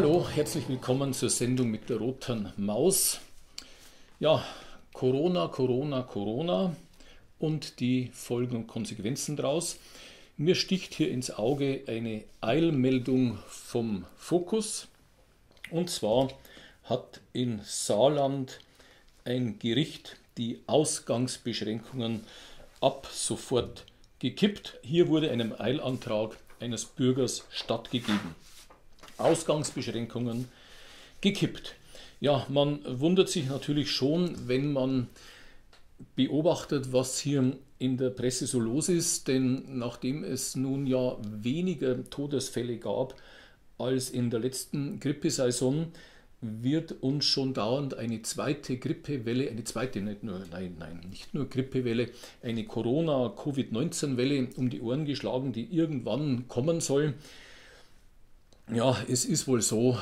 Hallo, herzlich willkommen zur Sendung mit der roten Maus. Ja, Corona, Corona, Corona und die Folgen und Konsequenzen daraus. Mir sticht hier ins Auge eine Eilmeldung vom Fokus. Und zwar hat in Saarland ein Gericht die Ausgangsbeschränkungen ab sofort gekippt. Hier wurde einem Eilantrag eines Bürgers stattgegeben. Ausgangsbeschränkungen gekippt. Ja, man wundert sich natürlich schon, wenn man beobachtet, was hier in der Presse so los ist, denn nachdem es nun ja weniger Todesfälle gab als in der letzten Grippesaison, wird uns schon dauernd eine zweite Grippewelle, eine zweite, nicht nur, nein, nein, nicht nur Grippewelle, eine Corona-Covid-19-Welle um die Ohren geschlagen, die irgendwann kommen soll. Ja, es ist wohl so,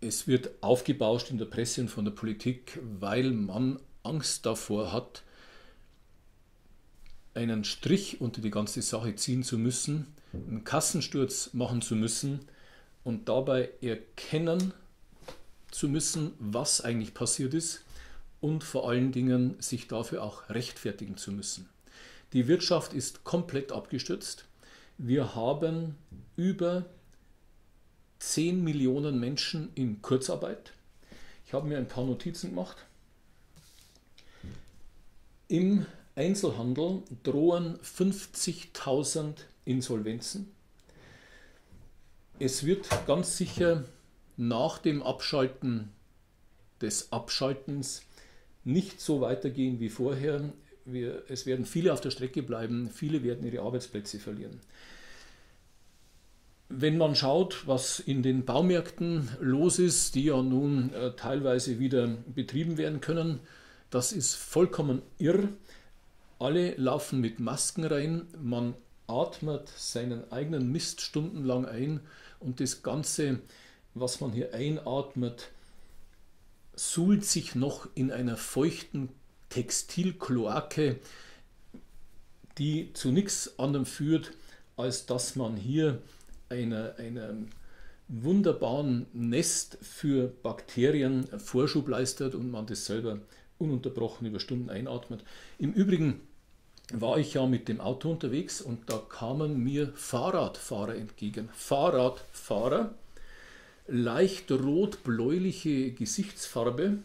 es wird aufgebauscht in der Presse und von der Politik, weil man Angst davor hat, einen Strich unter die ganze Sache ziehen zu müssen, einen Kassensturz machen zu müssen und dabei erkennen zu müssen, was eigentlich passiert ist und vor allen Dingen sich dafür auch rechtfertigen zu müssen. Die Wirtschaft ist komplett abgestürzt. Wir haben über 10 Millionen Menschen in Kurzarbeit. Ich habe mir ein paar Notizen gemacht. Im Einzelhandel drohen 50.000 Insolvenzen. Es wird ganz sicher nach dem Abschalten des Abschaltens nicht so weitergehen wie vorher. Wir, es werden viele auf der Strecke bleiben, viele werden ihre Arbeitsplätze verlieren. Wenn man schaut, was in den Baumärkten los ist, die ja nun äh, teilweise wieder betrieben werden können, das ist vollkommen irr. Alle laufen mit Masken rein, man atmet seinen eigenen Mist stundenlang ein und das Ganze, was man hier einatmet, suhlt sich noch in einer feuchten Textilkloake, die zu nichts anderem führt, als dass man hier einer, einem wunderbaren Nest für Bakterien Vorschub leistet und man das selber ununterbrochen über Stunden einatmet. Im Übrigen war ich ja mit dem Auto unterwegs und da kamen mir Fahrradfahrer entgegen. Fahrradfahrer, leicht rot-bläuliche Gesichtsfarbe,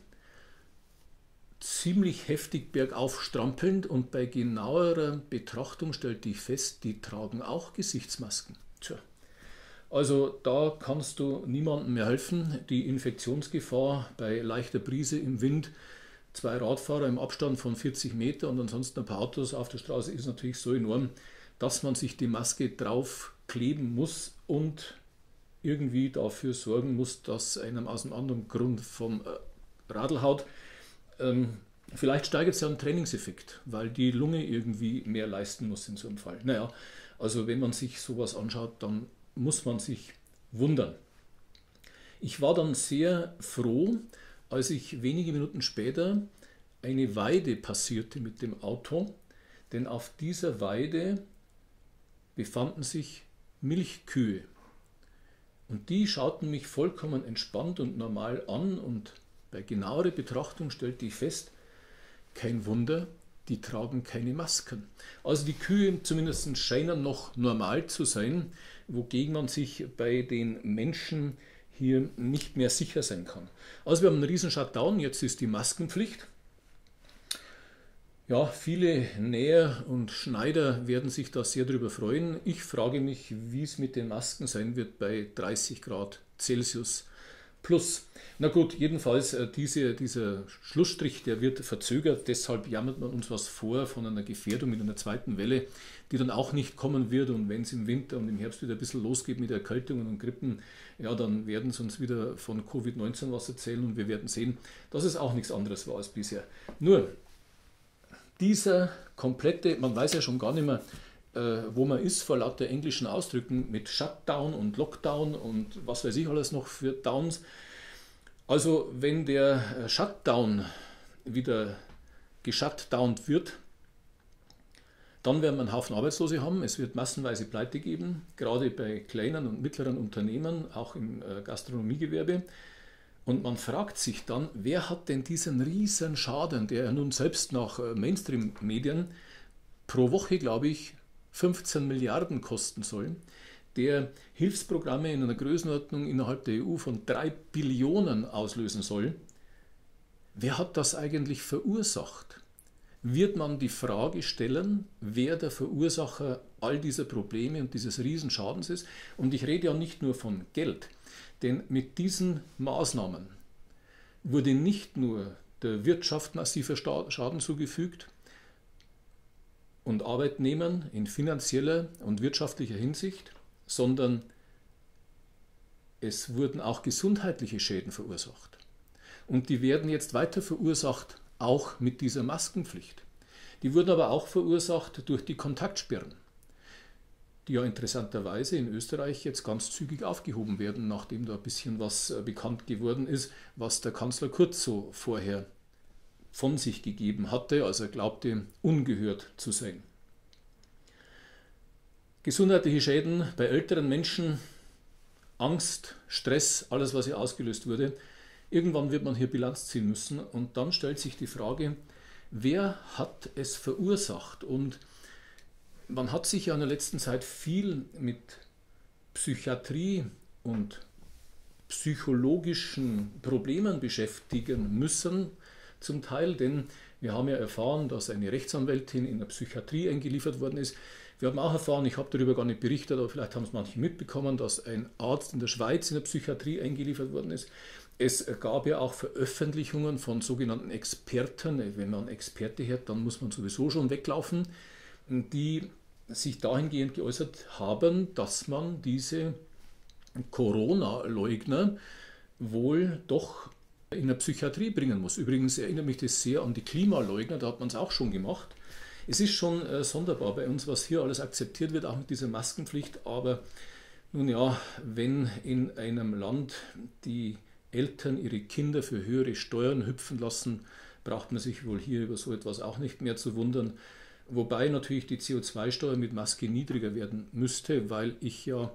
ziemlich heftig bergauf strampelnd und bei genauerer Betrachtung stellte ich fest, die tragen auch Gesichtsmasken. Tja. Also da kannst du niemandem mehr helfen. Die Infektionsgefahr bei leichter Brise im Wind zwei Radfahrer im Abstand von 40 Meter und ansonsten ein paar Autos auf der Straße ist natürlich so enorm, dass man sich die Maske drauf kleben muss und irgendwie dafür sorgen muss, dass einem aus einem anderen Grund vom äh, Radl haut. Ähm, vielleicht steigert es ja einen Trainingseffekt, weil die Lunge irgendwie mehr leisten muss in so einem Fall. Naja, also wenn man sich sowas anschaut, dann muss man sich wundern. Ich war dann sehr froh, als ich wenige Minuten später eine Weide passierte mit dem Auto, denn auf dieser Weide befanden sich Milchkühe. Und die schauten mich vollkommen entspannt und normal an und bei genauerer Betrachtung stellte ich fest, kein Wunder, die tragen keine Masken. Also die Kühe zumindest scheinen noch normal zu sein, wogegen man sich bei den Menschen hier nicht mehr sicher sein kann. Also wir haben einen riesen Shutdown, jetzt ist die Maskenpflicht. Ja, viele Näher und Schneider werden sich da sehr darüber freuen. Ich frage mich, wie es mit den Masken sein wird bei 30 Grad Celsius plus. Na gut, jedenfalls äh, diese, dieser Schlussstrich, der wird verzögert, deshalb jammert man uns was vor von einer Gefährdung mit einer zweiten Welle, die dann auch nicht kommen wird und wenn es im Winter und im Herbst wieder ein bisschen losgeht mit Erkältungen und Grippen, ja, dann werden sie uns wieder von Covid-19 was erzählen und wir werden sehen, dass es auch nichts anderes war als bisher. Nur, dieser komplette, man weiß ja schon gar nicht mehr, wo man ist vor lauter englischen Ausdrücken mit Shutdown und Lockdown und was weiß ich alles noch für Downs. Also wenn der äh, Shutdown wieder geshutdownt wird, Dann werden wir einen Haufen Arbeitslose haben. Es wird massenweise Pleite geben, gerade bei kleinen und mittleren Unternehmen, auch im äh, Gastronomiegewerbe. Und man fragt sich dann, wer hat denn diesen riesen Schaden, der nun selbst nach äh, Mainstream-Medien pro Woche, glaube ich, 15 Milliarden kosten soll, der Hilfsprogramme in einer Größenordnung innerhalb der EU von 3 Billionen auslösen soll. Wer hat das eigentlich verursacht? Wird man die Frage stellen, wer der Verursacher all dieser Probleme und dieses Riesenschadens ist? Und ich rede ja nicht nur von Geld. Denn mit diesen Maßnahmen wurde nicht nur der Wirtschaft massiver Schaden zugefügt und Arbeitnehmern in finanzieller und wirtschaftlicher Hinsicht, sondern es wurden auch gesundheitliche Schäden verursacht. Und die werden jetzt weiter verursacht, auch mit dieser Maskenpflicht. Die wurden aber auch verursacht durch die Kontaktsperren die ja interessanterweise in Österreich jetzt ganz zügig aufgehoben werden, nachdem da ein bisschen was äh, bekannt geworden ist, was der Kanzler Kurz so vorher von sich gegeben hatte, als er glaubte, ungehört zu sein. Gesundheitliche Schäden bei älteren Menschen, Angst, Stress, alles, was hier ausgelöst wurde. Irgendwann wird man hier Bilanz ziehen müssen und dann stellt sich die Frage, wer hat es verursacht und man hat sich ja in der letzten Zeit viel mit Psychiatrie und psychologischen Problemen beschäftigen müssen, zum Teil, denn wir haben ja erfahren, dass eine Rechtsanwältin in der Psychiatrie eingeliefert worden ist. Wir haben auch erfahren, ich habe darüber gar nicht berichtet, aber vielleicht haben es manche mitbekommen, dass ein Arzt in der Schweiz in der Psychiatrie eingeliefert worden ist. Es gab ja auch Veröffentlichungen von sogenannten Experten. Wenn man Experte hört, dann muss man sowieso schon weglaufen, die sich dahingehend geäußert haben, dass man diese Corona-Leugner wohl doch in der Psychiatrie bringen muss. Übrigens erinnert mich das sehr an die Klimaleugner, da hat man es auch schon gemacht. Es ist schon äh, sonderbar bei uns, was hier alles akzeptiert wird, auch mit dieser Maskenpflicht. Aber nun ja, wenn in einem Land die Eltern ihre Kinder für höhere Steuern hüpfen lassen, braucht man sich wohl hier über so etwas auch nicht mehr zu wundern. Wobei natürlich die CO2-Steuer mit Maske niedriger werden müsste, weil ich ja,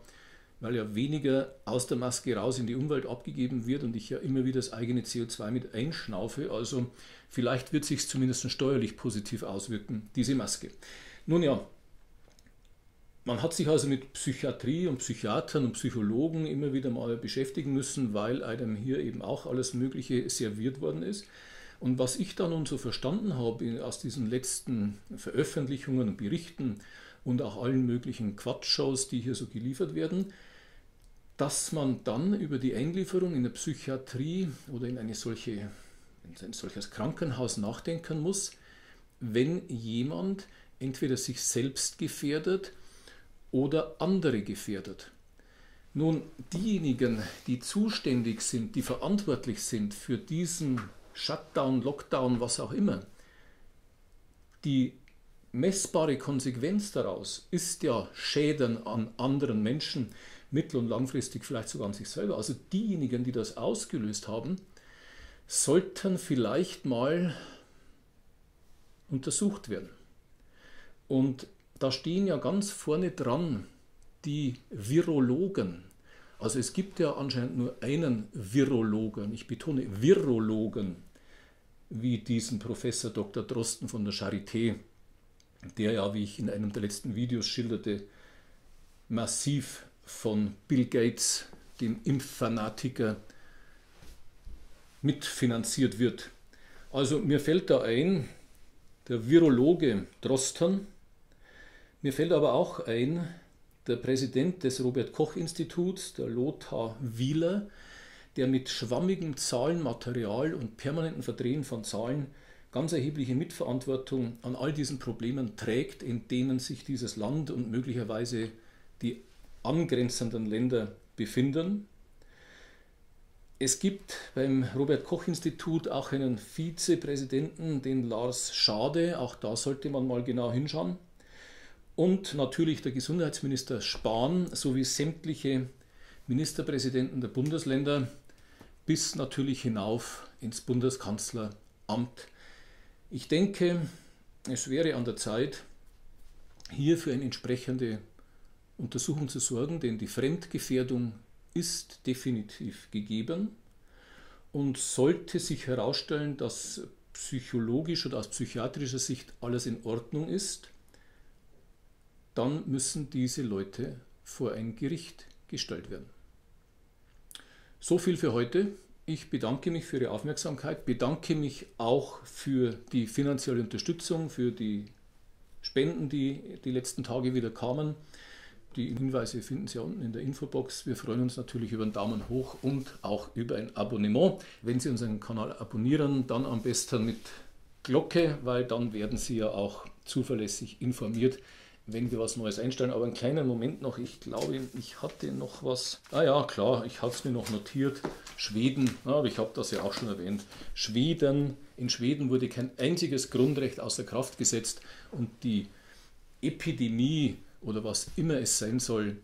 weil ja weniger aus der Maske raus in die Umwelt abgegeben wird und ich ja immer wieder das eigene CO2 mit einschnaufe. Also vielleicht wird sich zumindest steuerlich positiv auswirken, diese Maske. Nun ja, man hat sich also mit Psychiatrie und Psychiatern und Psychologen immer wieder mal beschäftigen müssen, weil einem hier eben auch alles Mögliche serviert worden ist. Und was ich da nun so verstanden habe aus diesen letzten Veröffentlichungen und Berichten und auch allen möglichen Quatschshows, die hier so geliefert werden, dass man dann über die Einlieferung in der Psychiatrie oder in eine solche, in ein solches Krankenhaus nachdenken muss, wenn jemand entweder sich selbst gefährdet oder andere gefährdet. Nun, diejenigen, die zuständig sind, die verantwortlich sind für diesen Shutdown, Lockdown, was auch immer, die messbare Konsequenz daraus ist ja Schäden an anderen Menschen, mittel- und langfristig vielleicht sogar an sich selber. Also diejenigen, die das ausgelöst haben, sollten vielleicht mal untersucht werden. Und da stehen ja ganz vorne dran die Virologen, also es gibt ja anscheinend nur einen Virologen, ich betone Virologen, wie diesen Professor Dr. Drosten von der Charité, der ja, wie ich in einem der letzten Videos schilderte, massiv von Bill Gates, dem Impffanatiker, mitfinanziert wird. Also mir fällt da ein, der Virologe Drosten, mir fällt aber auch ein, der Präsident des Robert Koch Instituts, der Lothar Wieler, der mit schwammigem Zahlenmaterial und permanentem Verdrehen von Zahlen ganz erhebliche Mitverantwortung an all diesen Problemen trägt, in denen sich dieses Land und möglicherweise die angrenzenden Länder befinden. Es gibt beim Robert Koch Institut auch einen Vizepräsidenten, den Lars Schade, auch da sollte man mal genau hinschauen und natürlich der Gesundheitsminister Spahn sowie sämtliche Ministerpräsidenten der Bundesländer bis natürlich hinauf ins Bundeskanzleramt. Ich denke, es wäre an der Zeit, hier für eine entsprechende Untersuchung zu sorgen, denn die Fremdgefährdung ist definitiv gegeben und sollte sich herausstellen, dass psychologisch oder aus psychiatrischer Sicht alles in Ordnung ist, dann müssen diese Leute vor ein Gericht gestellt werden. So viel für heute. Ich bedanke mich für Ihre Aufmerksamkeit, bedanke mich auch für die finanzielle Unterstützung, für die Spenden, die die letzten Tage wieder kamen. Die Hinweise finden Sie unten in der Infobox. Wir freuen uns natürlich über einen Daumen hoch und auch über ein Abonnement. Wenn Sie unseren Kanal abonnieren, dann am besten mit Glocke, weil dann werden Sie ja auch zuverlässig informiert, wenn wir was Neues einstellen. Aber einen kleinen Moment noch, ich glaube, ich hatte noch was. Ah ja, klar, ich habe es mir noch notiert. Schweden, aber ich habe das ja auch schon erwähnt. Schweden, in Schweden wurde kein einziges Grundrecht außer Kraft gesetzt und die Epidemie oder was immer es sein soll,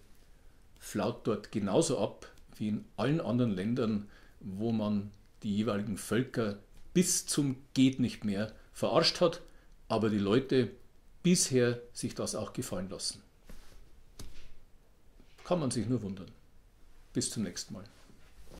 flaut dort genauso ab wie in allen anderen Ländern, wo man die jeweiligen Völker bis zum geht nicht mehr verarscht hat, aber die Leute bisher sich das auch gefallen lassen. Kann man sich nur wundern. Bis zum nächsten Mal.